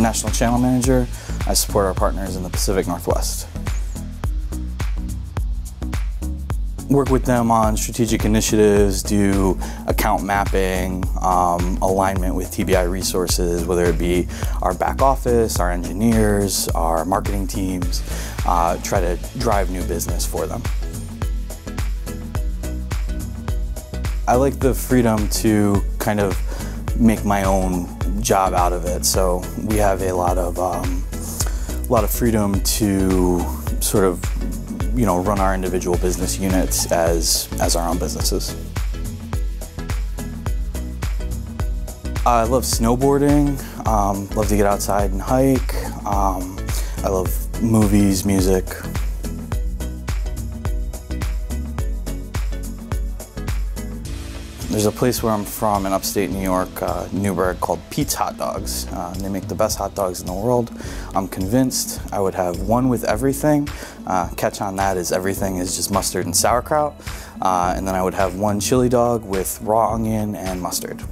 National Channel Manager. I support our partners in the Pacific Northwest. work with them on strategic initiatives, do account mapping, um, alignment with TBI resources, whether it be our back office, our engineers, our marketing teams, uh, try to drive new business for them. I like the freedom to kind of make my own job out of it. So we have a lot of um, a lot of freedom to sort of you know, run our individual business units as, as our own businesses. I love snowboarding, um, love to get outside and hike. Um, I love movies, music, There's a place where I'm from in upstate New York, uh, Newburgh, called Pete's Hot Dogs. Uh, they make the best hot dogs in the world. I'm convinced I would have one with everything. Uh, catch on that is everything is just mustard and sauerkraut. Uh, and then I would have one chili dog with raw onion and mustard.